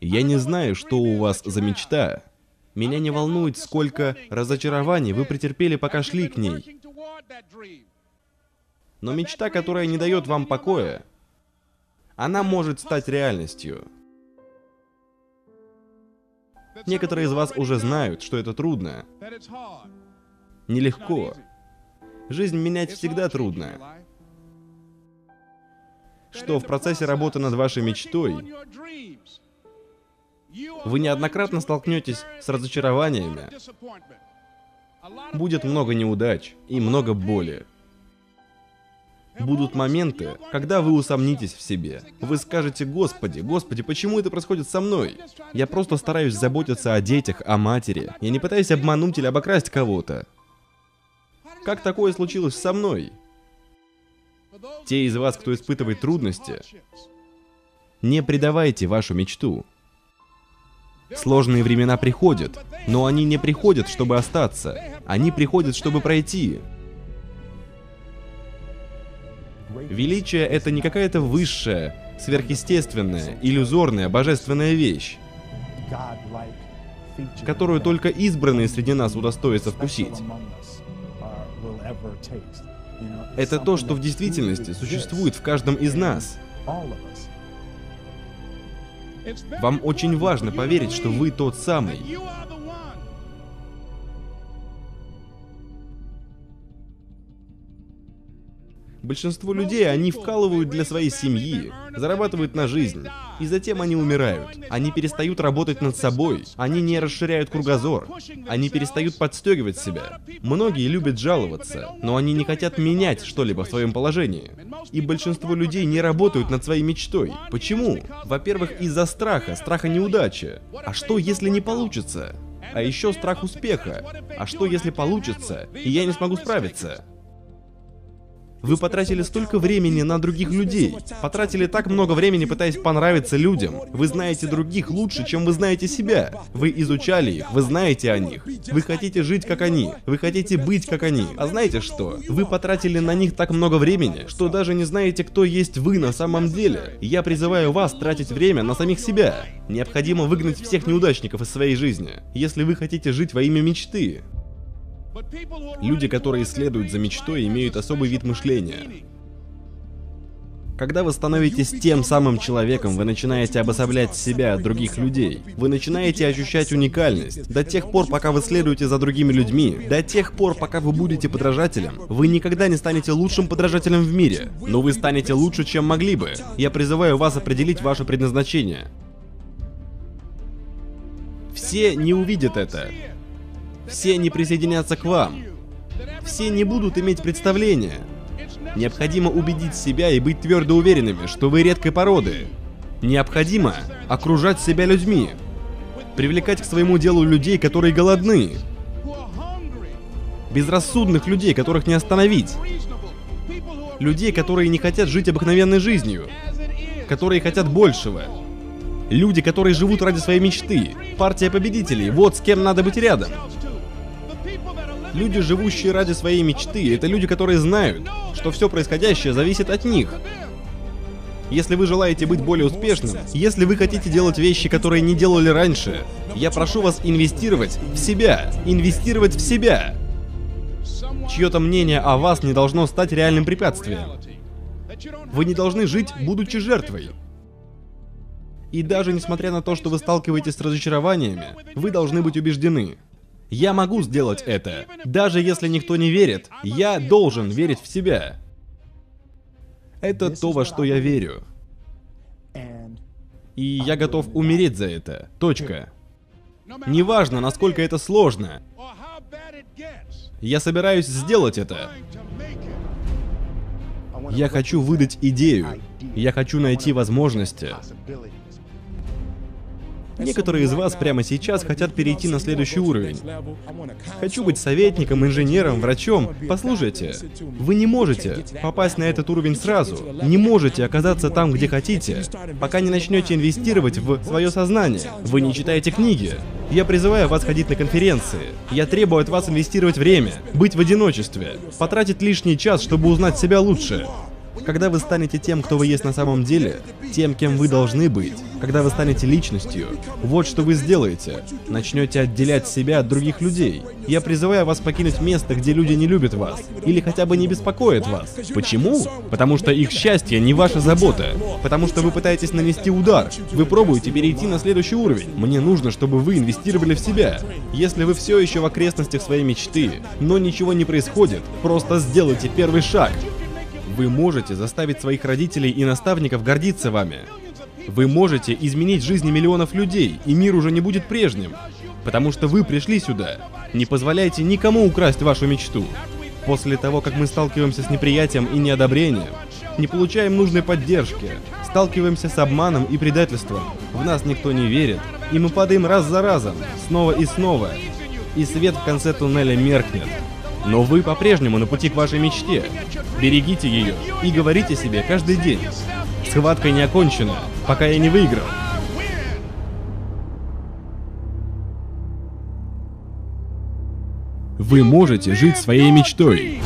Я не знаю, что у вас за мечта. Меня не волнует, сколько разочарований вы претерпели, пока шли к ней. Но мечта, которая не дает вам покоя, она может стать реальностью. Некоторые из вас уже знают, что это трудно. Нелегко. Жизнь менять всегда трудно. Что в процессе работы над вашей мечтой вы неоднократно столкнетесь с разочарованиями. Будет много неудач и много боли. Будут моменты, когда вы усомнитесь в себе. Вы скажете, Господи, Господи, почему это происходит со мной? Я просто стараюсь заботиться о детях, о матери. Я не пытаюсь обмануть или обокрасть кого-то. Как такое случилось со мной? Те из вас, кто испытывает трудности, не предавайте вашу мечту. Сложные времена приходят, но они не приходят, чтобы остаться. Они приходят, чтобы пройти. Величие — это не какая-то высшая, сверхъестественная, иллюзорная, божественная вещь, которую только избранные среди нас удостоятся вкусить. Это то, что в действительности существует в каждом из нас. Вам очень важно поверить, что вы тот самый. Большинство людей, они вкалывают для своей семьи, зарабатывают на жизнь, и затем они умирают. Они перестают работать над собой, они не расширяют кругозор, они перестают подстегивать себя. Многие любят жаловаться, но они не хотят менять что-либо в своем положении. И большинство людей не работают над своей мечтой. Почему? Во-первых, из-за страха, страха неудачи. А что, если не получится? А еще страх успеха. А что, если получится, и я не смогу справиться? Вы потратили столько времени на других людей. Потратили так много времени, пытаясь понравиться людям. Вы знаете других лучше, чем вы знаете себя. Вы изучали их, вы знаете о них. Вы хотите жить, как они. Вы хотите быть, как они. А знаете что? Вы потратили на них так много времени, что даже не знаете, кто есть вы на самом деле. Я призываю вас тратить время на самих себя. Необходимо выгнать всех неудачников из своей жизни, если вы хотите жить во имя мечты. Люди, которые следуют за мечтой, имеют особый вид мышления. Когда вы становитесь тем самым человеком, вы начинаете обособлять себя от других людей. Вы начинаете ощущать уникальность. До тех пор, пока вы следуете за другими людьми, до тех пор, пока вы будете подражателем, вы никогда не станете лучшим подражателем в мире. Но вы станете лучше, чем могли бы. Я призываю вас определить ваше предназначение. Все не увидят это. Все не присоединятся к вам. Все не будут иметь представления. Необходимо убедить себя и быть твердо уверенными, что вы редкой породы. Необходимо окружать себя людьми. Привлекать к своему делу людей, которые голодны. Безрассудных людей, которых не остановить. Людей, которые не хотят жить обыкновенной жизнью. Которые хотят большего. Люди, которые живут ради своей мечты. Партия победителей. Вот с кем надо быть рядом. Люди, живущие ради своей мечты, это люди, которые знают, что все происходящее зависит от них. Если вы желаете быть более успешным, если вы хотите делать вещи, которые не делали раньше, я прошу вас инвестировать в себя, инвестировать в себя. Чье-то мнение о вас не должно стать реальным препятствием. Вы не должны жить, будучи жертвой. И даже несмотря на то, что вы сталкиваетесь с разочарованиями, вы должны быть убеждены, я могу сделать это. Даже если никто не верит, я должен верить в себя. Это то, во что я верю. И я готов умереть за это. Точка. Неважно, насколько это сложно. Я собираюсь сделать это. Я хочу выдать идею. Я хочу найти возможности. Некоторые из вас прямо сейчас хотят перейти на следующий уровень. Хочу быть советником, инженером, врачом. Послушайте, вы не можете попасть на этот уровень сразу. Не можете оказаться там, где хотите, пока не начнете инвестировать в свое сознание. Вы не читаете книги. Я призываю вас ходить на конференции. Я требую от вас инвестировать время, быть в одиночестве, потратить лишний час, чтобы узнать себя лучше. Когда вы станете тем, кто вы есть на самом деле, тем, кем вы должны быть, когда вы станете личностью, вот что вы сделаете. Начнете отделять себя от других людей. Я призываю вас покинуть место, где люди не любят вас, или хотя бы не беспокоят вас. Почему? Потому что их счастье не ваша забота. Потому что вы пытаетесь нанести удар. Вы пробуете перейти на следующий уровень. Мне нужно, чтобы вы инвестировали в себя. Если вы все еще в окрестностях своей мечты, но ничего не происходит, просто сделайте первый шаг. Вы можете заставить своих родителей и наставников гордиться вами. Вы можете изменить жизни миллионов людей, и мир уже не будет прежним. Потому что вы пришли сюда. Не позволяйте никому украсть вашу мечту. После того, как мы сталкиваемся с неприятием и неодобрением, не получаем нужной поддержки, сталкиваемся с обманом и предательством, в нас никто не верит, и мы падаем раз за разом, снова и снова, и свет в конце туннеля меркнет. Но вы по-прежнему на пути к вашей мечте. Берегите ее и говорите себе каждый день. Схватка не окончена, пока я не выиграл. Вы можете жить своей мечтой.